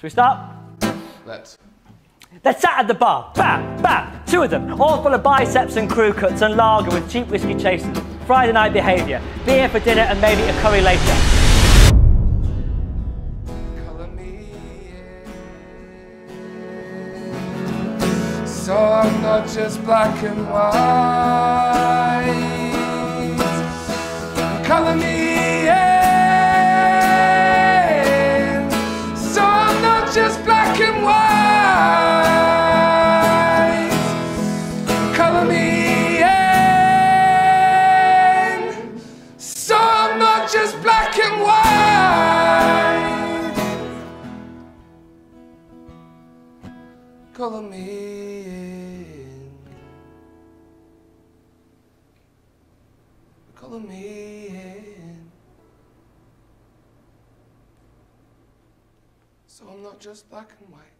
Should we start? Let's. They're sat at the bar, bam, bam, two of them, all full of biceps and crew cuts and lager with cheap whiskey chasers. Friday night behaviour, beer for dinner and maybe a curry later. Color me in. So I'm not just black and white. Color me just black and white. Color me in. So I'm not just black and white. Color me in. Color me in. So I'm not just black and white.